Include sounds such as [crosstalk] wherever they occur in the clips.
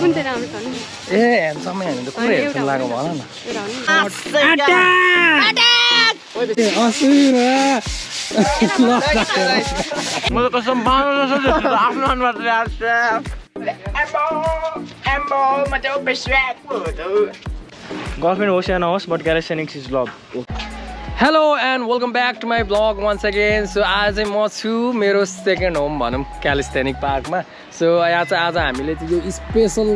कुन चाहिँ राम्रो छ। नि ए हेर्छमै हामी त कुरो हेर्छ लाग्यो भन न। म त कसम आफ्नो अनुहार गर्लफ्रेन्ड होस् या नहोस् but calisthenics is love hello and welcome back to my blog once again so आज म छु मेरो सेकेन्ड होम भनौँ क्यालिस्थेनिक पार्कमा सो यहाँ चाहिँ आज हामीले चाहिँ यो स्पेसल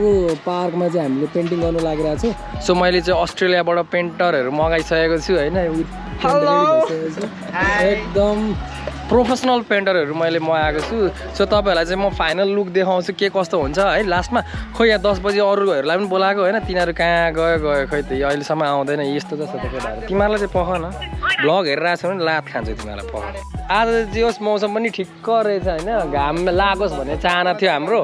पार्कमा चाहिँ हामीले पेन्टिङ गर्नु लागिरहेको छौँ। सो मैले चाहिँ अस्ट्रेलियाबाट पेन्टरहरू मगाइसकेको छु होइन? एकदम प्रोफेसनल पेन्टरहरू मैले मगाएको छु। सो तपाईँहरूलाई चाहिँ म फाइनल लुक देखाउँछु के कस्तो हुन्छ है। लास्टमा खोइ यहाँ दस बजी अरूहरूलाई पनि बोलाएको होइन। तिनीहरू कहाँ गयो गयो खोइ त अहिलेसम्म आउँदैन यस्तो जस्तो त केटाहरू। तिमीहरूलाई चाहिँ पख न भ्लग हेरिरहेको छ भने लात खान्छु तिमीहरूलाई पख आज चाहिँ होस् मौसम पनि ठिक्क रहेछ होइन। घाम लागोस् भन्ने चाहना थियो हाम्रो।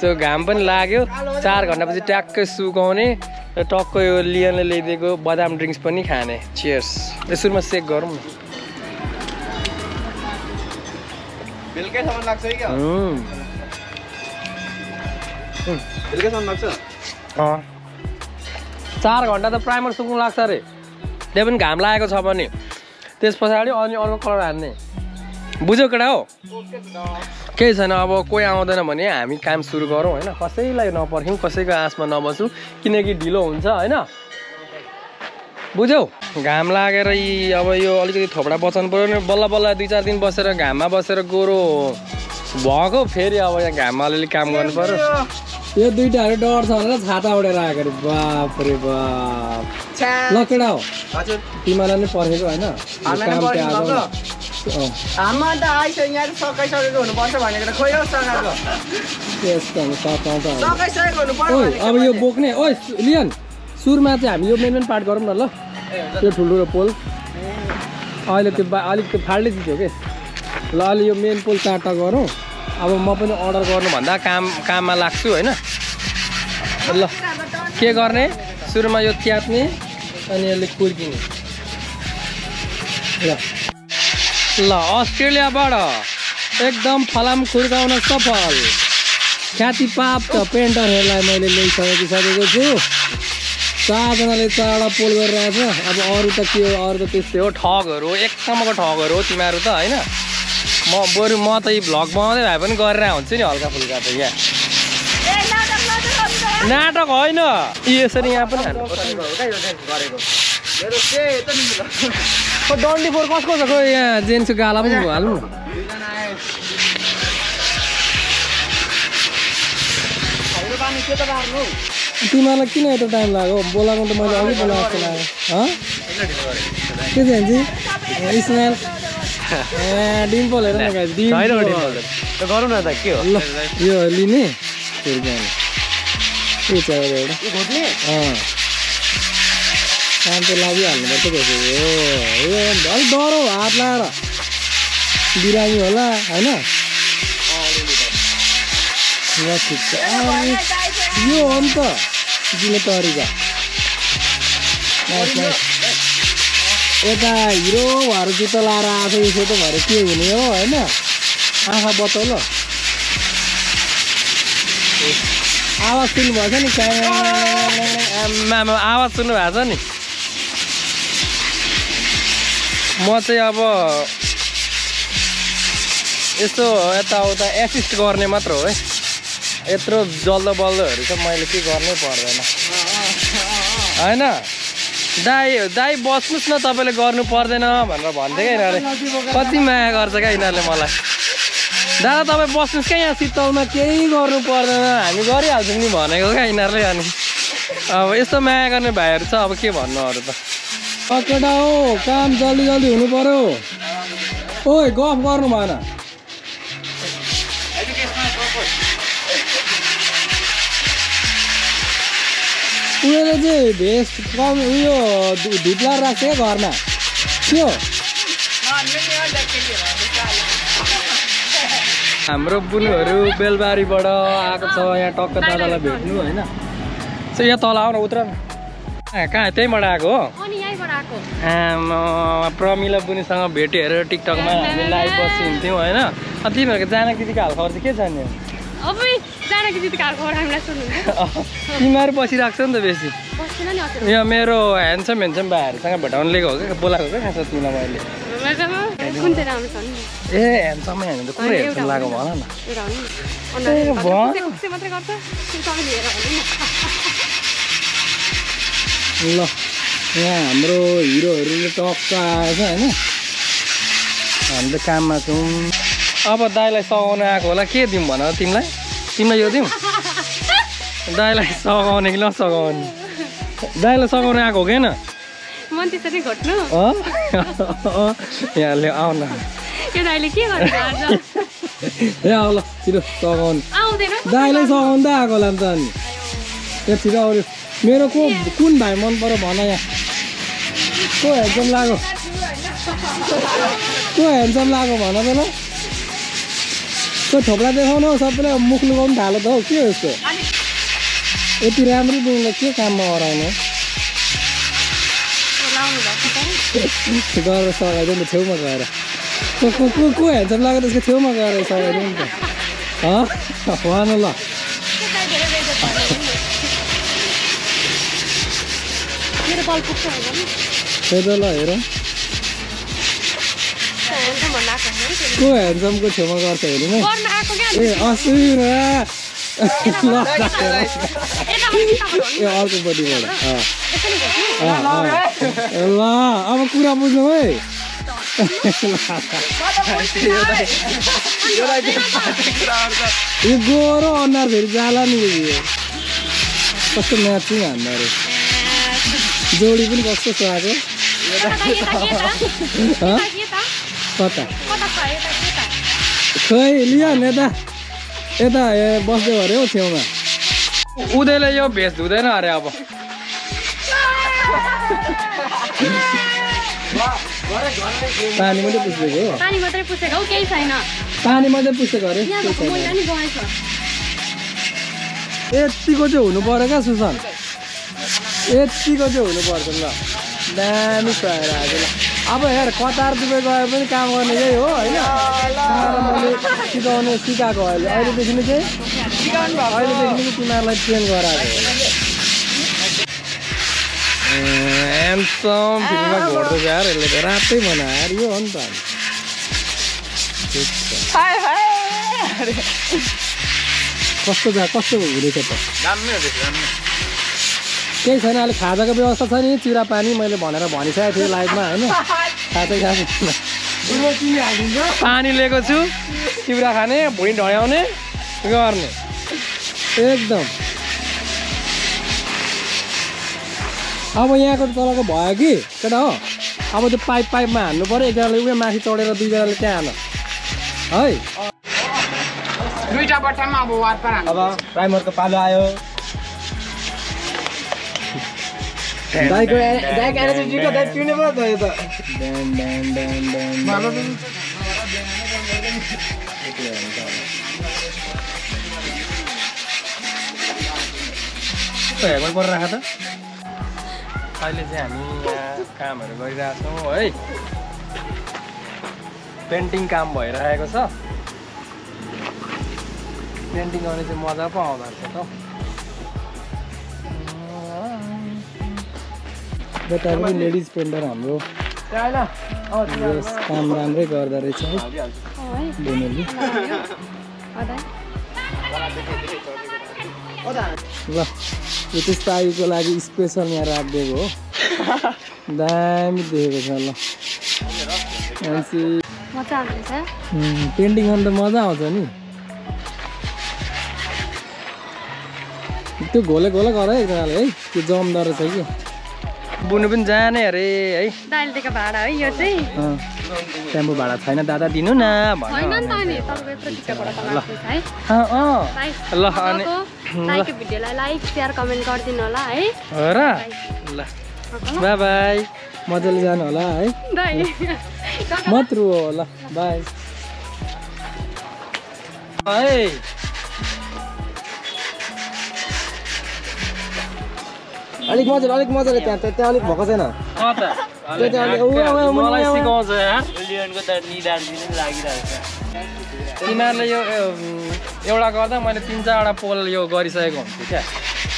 सो घाम पनि लाग्यो। चार घन्टापछि ट्याक्कै सुकाउने र टक्क यो लियनले ल्याइदिएको बदाम ड्रिङ्क्स पनि खाने। चियर्स सुरुमा सेक गरौँ बेलुकैसम्म लाग्छ है क्या? उम्, बेलुकैसम्म लाग्छ? अँ। चार घन्टा त प्राइमर सुक्नु लाग्छ अरे। त्यही पनि घाम लागेको छ भने। त्यस पछाडि अनि अर्को कलर हान्ने। बुझ्यौ केटा हो? केही छैन अब कोही आउँदैन भने हामी काम सुरु गरौँ होइन? कसैलाई नपर्ख्यौँ कसैको आसमा नबसौँ। किनकि ढिलो हुन्छ होइन? बुझ्यौ घाम लागेर यी अब यो अलिकति थोपडा बचाउनु पऱ्यो नि बल्ल बल्ल दुई चार दिन बसेर घाममा बसेर गोरो भएको फेरि अब यहाँ घाममा अलिअलि काम गर्नु पऱ्यो यो दुइटाहरू डर छ भनेर छाता उडेर आएको अरे बाप रे बाप। ल केटा हो? तिमीलाई नै पर्खेको होइन? हाममा त आइसक्यो यहाँ चाहिँ सकाइसकेको हुनुपर्छ भनेको त खोइ हौ सकाएको त्यस्तो हामी सकाउँछ अब। यो। बोक्ने ओइ लियन। सुरुमा चाहिँ हामी यो मेन मेन पार्ट गरौँ न ल। त्यो ठुल्ठुलो पोल। अहिले त्यो बा अलिक त्यो फाल्दै दिन्थ्यो कि? ल अहिले यो मेन पोल चारवटा गरौँ। अब म पनि अर्डर गर्नुभन्दा काम काममा लाग्छु होइन? ल के गर्ने? सुरुमा यो त्याप्ने अनि यसले कुर्किने। ल। ल अस्ट्रेलियाबाट एकदम फलाम खुर्काउन सफल। ख्याति प्राप्त पेन्टरहरूलाई मैले ल्याइसकेको सकेको छु। चारजनाले चारवटा पोल गरिरहेछ अब अरू त के हो अरू त त्यस्तै हो। ठगहरू हो एक नम्बरको ठगहरू हो तिमीहरू त होइन? म बरु म त यी भ्लग बनाउँदै भए पनि गरेर हुन्छु नि हल्का फुल्का त यहाँ नाटक होइन। यसरी यहाँ पनि डन्डी फोर कसको छ? खोइ यहाँ जेन्सको गाला पनि हाल्नु। न तिमीहरूलाई किन यत्रो टाइम लाग्यो? बोलाएको त मैले अघि बोलाएको जस्तो लाग्यो। हँ? के चाहिँ जी स्मेल? ए डिम्पल हेर गरौँ न त के हो? ल यो लिने फेरि के छ एउटा? काम त लागिहाल्नुपर्छ कसो हो अलिक डर हौ हात लगाएर बिरामी होला होइन? ठिक छ। यो हो नि त। दिने तरिका। यता हिरो भएर जुत्ता लाएर आएको यसो त भएर के हुने हो होइन? आँखा बचाउ ल आवाज सुन्नुभएको छ नि? आमामा आवाज सुन्नुभएको छ नि? म चाहिँ अब यस्तो यताउता एसिस्ट गर्ने मात्र हो है। यत्रो जल्दो बल्दोहरू चाहिँ मैले के गर्नै पर्दैन। होइन? दाई दाई बस्नुहोस् न तपाईँले गर्नु पर्दैन भनेर भन्थ्यो क्या यिनीहरूले। कति माया गर्छ क्या यिनीहरूले मलाई। दादा तपाईँ बस्नुहोस् क्या यहाँ शीतलमा केही गर्नु पर्दैन। हामी गरिहाल्छौँ नि भनेको क्या यिनीहरूले अनि। अब यस्तो माया गर्ने भाइहरू छ अब के भन्नु अरू त? केटा हो काम जल्दी जल्दी हुनु पर्यो। ओइ गफ गर्नु भएन। उयोले चाहिँ भेस्ट कम उयो धुप्ला राख्छ क्या घरमा। के हो हाम्रो बुनुहरू बेलबारीबाट आएको छ यहाँ टक्क दादालाई भेट्नु होइन? सो यहाँ तल आउन उत्र। न कहाँ कहाँ? त्यहीँबाट आएको हो? आमा, प्रमिला बुनीसँग भेटेर टिकटकमा हामी लाइभ बसी हुन्थ्यौँ होइन? अनि तिमीहरूको जान दिदीको हाल खबर चाहिँ के छ नि अबै जानकी दिदीको हामीलाई सोध्नुहुन्छ तिमीहरू बसिरहेको छ नि त बेसी। यहाँ मेरो ह्यान्डसम ह्यान्डसम भाइहरूसँग भेटाउनु लिएको हो क्या? बोलाएको क्या? खास तिमीलाई मैले? ए ह्यान्डसमै होइन त। कुरो ह्यान्डसम लाग्यो भन। न ल यहाँ हाम्रो हिरोहरूले टक्क आएछ होइन? हामी त काममा छौँ। अब दाईलाई सघाउनु आएको होला। के दिउँ भन तिमीलाई? तिमीलाई यो दिउँ? [laughs] दाईलाई सघाउने कि नसघाउने? दाईलाई सघाउनु आएको हो कि होइन? मन त्यसरी घट्नु। अँ? यहाँ ले आउ न। यो दाइले के गर्नु आज? [laughs] ए छिटो सघाउनु। दाईलाई सघाउनु त आएको होला नि त अनि। ए छिटो आउनु मेरो को कुन भाइ मन पऱ्यो भन यहाँ? को हेन्डसम लाग्यो को हेन्डसम लाग्यो भन त ल। को थोप्ला देखाउनु हौ सबैलाई मुख लुगाउनु थालो त हौ के हो यस्तो यति राम्रो बुढीलाई के काममा हराउनु? गरेर सघाइदियो नि त छेउमा गएर। को को को को हेन्डसम लाग्यो त्यसको छेउमा गएर सघाइदियो नि त। भन ल। त्यही त ल हेरौँ हुन्छ भन्नु आएको होइन नि फेरि। को हेन्डसमको छेउमा गर्छ हेर्नु आएको क्या ए असुर ए अर्कोपट्टिबाट। ल अब कुरा बुझ्नु है यो गोरो अनुहार फेरि जाला नि यो कस्तो म्याचिङ हान्दा अरे जोडी पनि कस्तो सुहाएको कता कता छ यता यता खै लियो यता। यता ए बस्दै अरे हौ छेउमा। उदयले यो भेष धुँदैन अरे अब। पानी मात्रै पुछेको हो। पानी मात्रै पुछेको हौ केही छैन। पानी मात्रै पुछेको अरे। यतिको चाहिँ हुनु पऱ्यो क्या सुसन यतिको चाहिँ हुनु पर्छ ल। दामी पाएर आज ल। अब हेर कतार दुबई गए पनि काम गर्ने यही हो होइन? मैले सिकाउने सिकाएको अहिले। अहिलेदेखि नै चाहिँ अहिलेदेखि नै तिमीहरूलाई ट्रेन गराएको। एन्सम फिल्ममा घोड्दै यार यसले त रातै बनाएर यो हो नि त। कस्तो जा कस्तो हुँदैछ त? केही छैन अहिले खाजाको व्यवस्था छ नि चिरा पानी मैले भनेर भनिसकेको थिएँ लाइभमा होइन? खाँदै खाएको पानी लिएको छु चिउरा खाने भुइँ ढयाउने गर्ने। एकदम। अब यहाँको तलको भयो कि केटा हो? अब त्यो पाइप पाइपमा हान्नु पऱ्यो एकजनाले उयो माथि चढेर दुईजनाले त्यहाँ हाल्नु है? दुईटा बट्टामा अब अब प्राइमरको पालो आयो। दाइको दाइको एनर्जीको दाइ पिउने पो त यो त हेर्नु परेर राख त अहिले चाहिँ हामी यहाँ कामहरू गरिरहेछौँ है पेन्टिङ काम भइरहेको छ पेन्टिङ गर्ने चाहिँ मजा पो आउँदो रहेछ त बेटा पनि लेडिज पेन्टर हाम्रो यस काम राम्रै गर्दो रहेछ है। बेनरले ल यो त्यस्तो आयुको लागि स्पेसल यहाँ राखिदिएको हो। दामी देखेको छ ल। मान्छे। पेन्टिङ गर्नु त मजा आउँछ नि। त्यो घोले घोले गर है एकजनाले है त्यो जम्दो रहेछ कि। बुनु पनि जाने अरे है। भाडा है यो चाहिँ। टेम्पो भाडा छैन दादा दिनु न ल। है। अँ, अँ। दाइ ल अनि तपाईँको दाइको भिडियोलाई लाइक सेयर कमेन्ट गरिदिनु होला है। हो र। ल। Bye bye. मजाले जानु होला है। मात्र हो ल। बाई। है। अलिक मजाले अलिक मजाले त्यहाँ त्यहाँ त्यहाँ अलिक भएको छैन। अलि- तिमीहरूले यो एउटा गर्दा मैले तिन चारवटा पोल यो गरिसकेको हुन्छु क्या।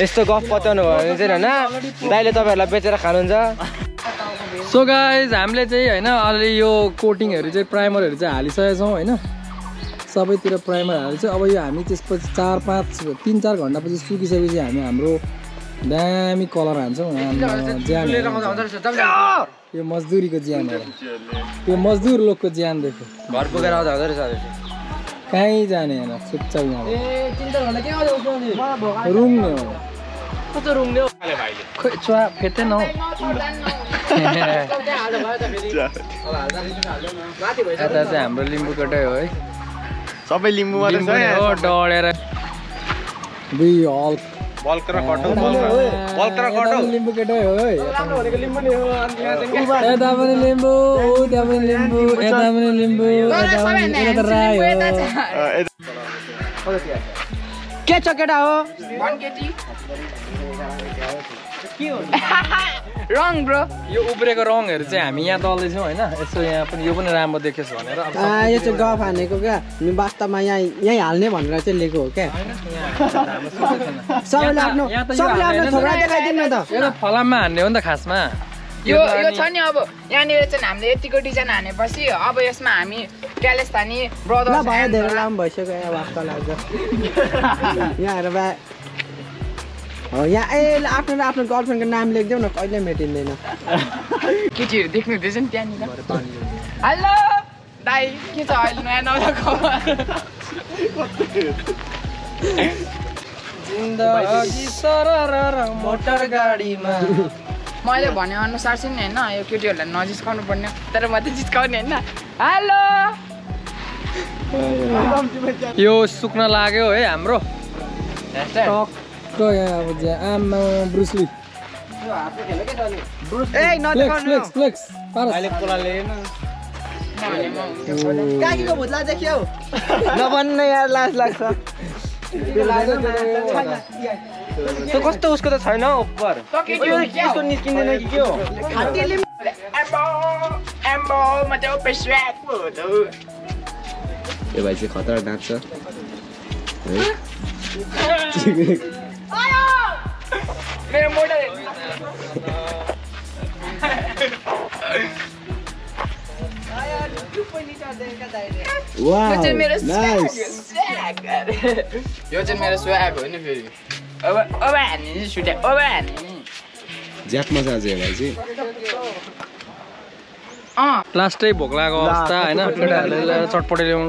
यस्तो गफ पचाउनु भयो भने चाहिँ होइन दाइले तपाईँहरूलाई बेचेर खानुहुन्छ। सो गाइज हामीले चाहिँ होइन अलरेडी यो कोटिङहरू चाहिँ प्राइमरहरू चाहिँ हालिसकेका छौँ होइन। सबैतिर प्राइमर हाल्छ अब यो हामी त्यसपछि चार पाँच तिन चार घन्टापछि सुकिसकेपछि हामी हाम्रो दामी कलर हान्छौँ ज्यान यो मजदुरीको ज्यान हो। यो मजदुर लोकको ज्यान देखो घर पुगेर आउँदा हुँदो रहेछ कहीँ जाने होइन चुपचाप यहाँ। रुङ्ने हो। खोइ चुवा फेर्दैन हौ। यता चाहिँ हाम्रो लिम्बूकोटै हो है। सबै लिम्बू मात्रै छ बल्क र कटो लिम्बू हो यता पनि लिम्बू पनि लिम्बू यता पनि लिम्बू यता पनि यता त राई हो के छ केटा हो रङ ब्रो यो उब्रेको रङहरू चाहिँ हामी यहाँ दल्दैछौँ होइन? यसो यहाँ पनि यो पनि राम्रो देखियोस् भनेर यो चाहिँ गफ हानेको क्या। हामी वास्तवमा यहाँ यहीँ हाल्ने भनेर चाहिँ लिएको हो क्या। [laughs] सबैले आफ्नो यहाँ त यो सबैले आफ्नो हालेन नि। त। थोप्रा देखाइदिनु न त। यो त फलाममा हान्ने हो नि त खासमा। यो यो छ नि अब यहाँनिर चाहिँ हामीले यतिको डिजाइन हानेपछि अब यसमा हामी क्यालेस्तानी ल ब्रदर्स भयो धेरै लामो भइसक्यो यहाँ वास्ता लाग्छ [laughs] यहाँ आएर बा हो यहाँ ए ल, आफ्नो आफ्नो गर्लफ्रेन्डको नाम लेखिदेऊ न कहिले मेटिँदैन। केटीहरू देख्नु हुँदैछ नि त्यहाँनिर हेलो दाई के छ अहिले नयाँ नौलो खबर जिन्दगी सरर मोटर गाडीमा। मैले भने अनुसार चाहिँ नि होइन यो केटीहरूलाई नजिस्काउनु पर्ने तर म चाहिँ जिस्काउने होइन। हेलो। यो सुक्न लाग्यो है हाम्रो। टक्क यहाँ अब ज्या आमा ब्रुसली नभन्नु यार लाज लाग्छ त्यो कस्तो उसको त छैन केटीहरू निस्किँदैन कि के हो यो भाइ चाहिँ खतरा नाच्छ मेरो swag, swag। यो चाहिँ मेरो हो नि फेरि अब अब हान्ने नि सुटे अब हान्ने नि ज्याक मजा आज यो भाइ चाहिँ अँ लास्टै भोक लागेको अवस्था होइन चटपटे ल्याउनु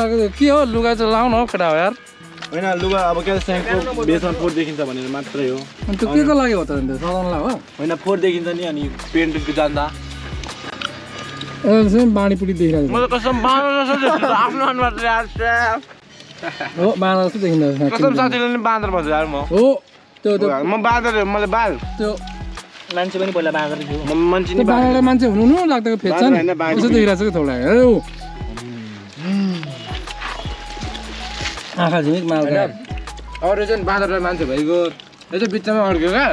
लाग्यो के हो लुगा चाहिँ लाउनु हो केटा हो यार होइन लुगा अब क्या स्याङको बेसमा फोहोर देखिन्छ भनेर मात्रै हो अनि त्यो के को लागि हो त अन्त सजाउनुलाई हो होइन फोहोर देखिन्छ नि अनि पेन्ट जान्दा ए, चाहिँ बाँडीपुटी देखिरहेको म त कसम बाँदर जस्तो [laughs] आफ्नो अनुहार। हो बाँडा जस्तो देखिँदो रहेछ। कसम साथीले नि बाँदर भन्छ यार म। हो त्यो त्यो। म बाँदर हो, मलाई बाल। त्यो। मान्छे पनि पहिला बाँदर थियो। म मान्छे बाँदर। मान्छे हुनु न लाग्दो फेद छ बाँदर नि। कस्तो देखिरहेको छ कि थोडा हेरौ आँखा झिमिक मालका अरू चाहिँ बाँदरलाई मान्छे भइगयो। यो चाहिँ बिचमा अड्क्यो क्या।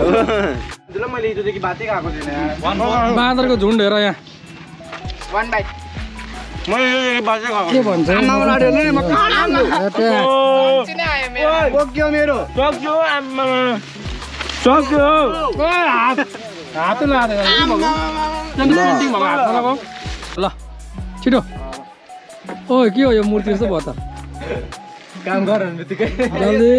[laughs] ल मैले हिजोदेखि बातै खाएको छैन यार। बाँदरको झुन्ड हेर यहाँ। वान के भन्छ? मेरो। हात ल। छिटो। ओ के हो यो मूर्ति जस्तो भयो त? काम गर बित्तिकै। जल्दी।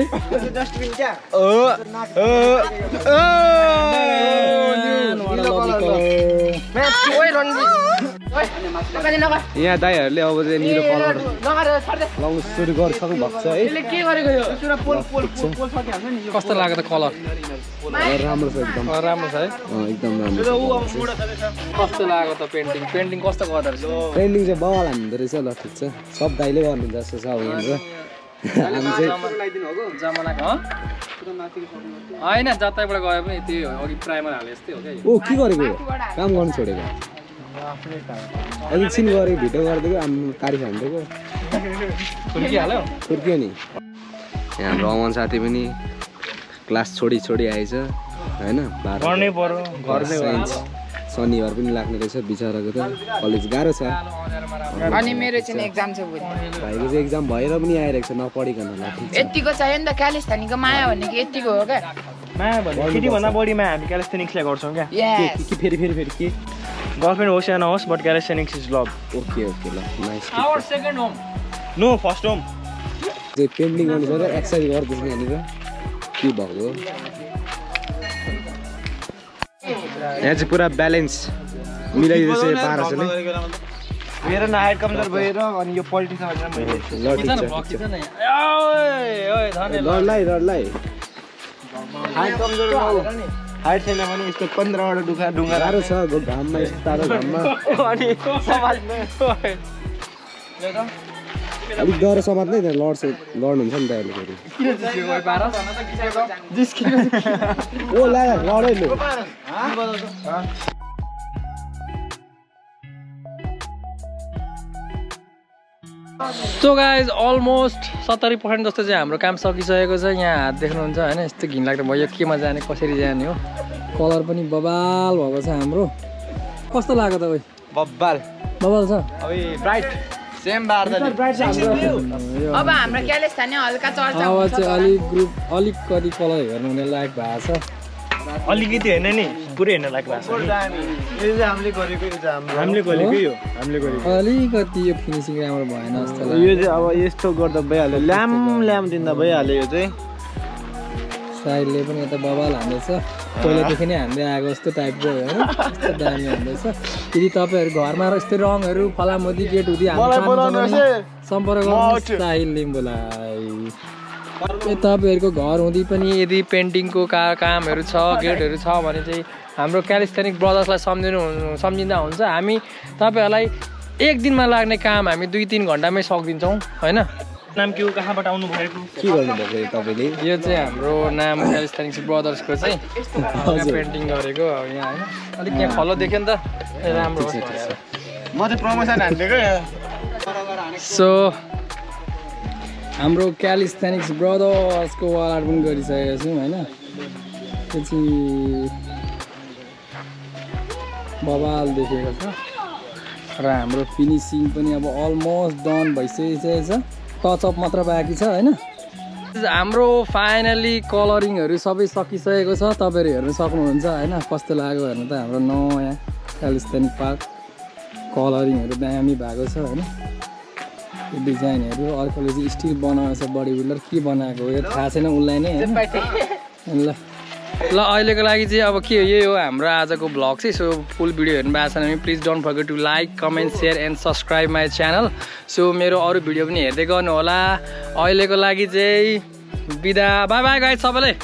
यहाँ दाईहरूले अब चाहिँ निलो कलर लाउनु सुरु गरिसक्नु भएको छ है। के गरेको यो? कस्तो लाग्यो त कलर? राम्रो छ एकदम। राम्रो छ है। अँ, एकदम राम्रो कस्तो लाग्यो त पेन्टिङ? पेन्टिङ कस्तो गर्दो रहेछ? ट्रेन्डिङ चाहिँ बाबाल हान्दो रहेछ ल ठिक छ। सब दाइले गर्नुहुन्छ जस्तो छ अब यहाँनिर। हामी चाहिँ जमानाको हँ? होइन जतैबाट गए पनि त्यो अघि प्राइमर हाले जस्तै हो क्या यो। ओ के गरेको? काम गर्नु छोडेको? एकछिन गरेको भिडियो गरिदिएको आम्म तारिफ हानिदिएको फुर्कियो नि। यहाँ हाम्रो अमन साथी पनि क्लास छोडी छोडी आएछ होइन? गर्नै पर्यो घरमै साइन्स शनिबार पनि लाग्ने रहेछ बिचराको त। कलेज गाह्रो छ। अनि मेरो चाहिँ एक्जाम छ भाइको चाहिँ एक्जाम भएर पनि आइरहेको छ नपढिकन यतिको चाहियो नि त क्यालिस्थानीको माया भनेको यतिको हो क्या? माया भन्ने केटीभन्दा बढी माया हामी क्यालेस्थेनिक्सलाई गर्छौँ क्या। Yes. के- के फेरि फेरि फेरि के? गर्लफ्रेन्ड होस् या नहोस् but calisthenics is love okay okay ल nice our second home no first home चाहिँ पेन्टिङ गर्नु छ र एक्सर्साइज गर्दैछ यहाँनिर के भएको हो? यहाँ चाहिँ पुरा ब्यालेन्स मिलाइदिएछ यो बाह्र सयले मेरो न हाइट कमजोर भएर अनि यो पल्टी छ भनेर मैले ल खिच ठिक न छ भ्लग ठिक खिच न यहाँ। ओए, ओए, धन्य ल। डरलाई डरलाई हाइट कमजोर हाइट छैन भने यसको पन्ध्रवटा ढुङ्गा ढुङ्गा गाह्रो छ घाममा यस्तो टाढो घाममा अनि अलिक डर समात्नै त्यहाँ लड्छ लड्नुहुन्छ नि त अहिले फेरि? ओ ला लडै सो गाइज अलमोस्ट सत्तरी पर्सेन्ट जस्तो चाहिँ हाम्रो काम सकिसकेको छ। यहाँ हात देख्नुहुन्छ होइन यस्तो घिनलाग्दो भयो। केमा जाने कसरी जाने हो? कलर पनि बबाल भएको छ हाम्रो। कस्तो लाग्यो त ओइ? बब्बाल। बबाल छ? अब ब्राइट सेम बार यो। अब हाम्रो क्यालिस्थानी हल्का चर्चा अब हुन्छ चाहिँ अलिक ग्रुप अलिकति कलर हेर्नु हुने लायक भएको छ। अलिकति होइन नि पुरै हेर्न नि। हामीले गरेकै हो हामीले गरेको अलिकति यो फिनिसिङ राम्रो भएन जस्तो यो चाहिँ अब यस्तो गर्दा भइहाल्यो ल्याम ल्याम दिँदा भइहाल्यो यो चाहिँ। साइडले पनि यता बबाल हान्दैछ। पहिलादेखि नै हान्दै आएको जस्तो टाइपको होइन? यस्तो दामी हान्दैछ। यदि तपाईँहरू घरमा यस्तै रङहरू फलामोदी गेट हुँदी सम्पर्क लिम्बुलाई। तपाईँहरूको घर हुँदी पनि यदि पेन्टिङको का कामहरू छ गेटहरू छ भने चाहिँ हाम्रो क्यालिस्थेनिक ब्रदर्सलाई सम्झिनु सम्झिँदा हुन्छ। हामी तपाईँहरूलाई एक दिनमा लाग्ने काम हामी दुई तिन घन्टामै सकिदिन्छौँ होइन? नाम के हो? कहाँबाट आउनु भएको के गर्नुभएको यो तपाईँले? यो चाहिँ हाम्रो नाम क्यालिस्थेनिक्स ब्रदर्सको चाहिँ पेन्टिङ गरेको अब यहाँ होइन? अलिक यहाँ खलो देख्यो नि त। राम्रो। म चाहिँ प्रमोसन हानिदिएको सो हाम्रो क्यालिस्थेनिक्स ब्रदर्सको वाल आर्ट पनि गरिसकेको छौँ होइन? त्यो चाहिँ बबाल देखेको छ र हाम्रो फिनिसिङ पनि अब अलमोस्ट डन भइसकेको छ। टचअप मात्र बाँकी छ होइन? हाम्रो फाइनली कलरिङहरू सबै सकिसकेको छ। तपाईँहरू हेर्नु सक्नुहुन्छ होइन? कस्तो लाग्यो हेर्नु त हाम्रो नयाँ क्यालिस्थेनिक पार्क। कलरिङहरू दामी भएको छ होइन? डिजाइनहरू अर्कोले चाहिँ स्टिल बनाएको छ बडी बिल्डर के बनाएको हो यो थाहा छैन उसलाई नै ल। ल अहिलेको लागि चाहिँ अब के हो यही हो हाम्रो आजको भ्लग चाहिँ। सो फुल भिडियो हेर्नु भएको छैन भने please don't forget to like comment share and subscribe my channel so मेरो अरू भिडियो पनि हेर्दै गर्नु होला अहिलेको लागि चाहिँ बिदा। बाई बाई गाइड सबैलाई